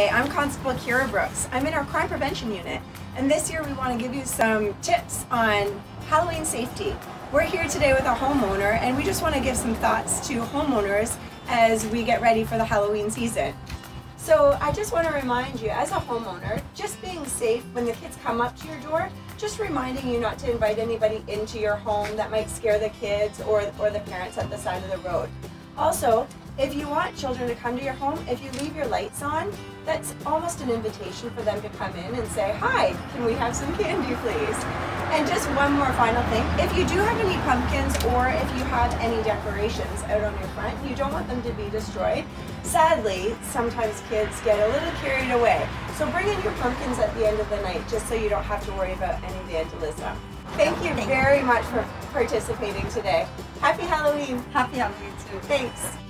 Hi, I'm Constable Kira Brooks. I'm in our crime prevention unit, and this year we want to give you some tips on Halloween safety. We're here today with a homeowner, and we just want to give some thoughts to homeowners as we get ready for the Halloween season. So I just want to remind you, as a homeowner, just being safe when the kids come up to your door, just reminding you not to invite anybody into your home that might scare the kids or, or the parents at the side of the road. Also, if you want children to come to your home, if you leave your lights on, that's almost an invitation for them to come in and say, Hi, can we have some candy, please? And just one more final thing if you do have any pumpkins or if you have any decorations out on your front, you don't want them to be destroyed. Sadly, sometimes kids get a little carried away. So bring in your pumpkins at the end of the night just so you don't have to worry about any vandalism. Thank you very much for participating today. Happy Halloween. Happy Halloween too. Thanks.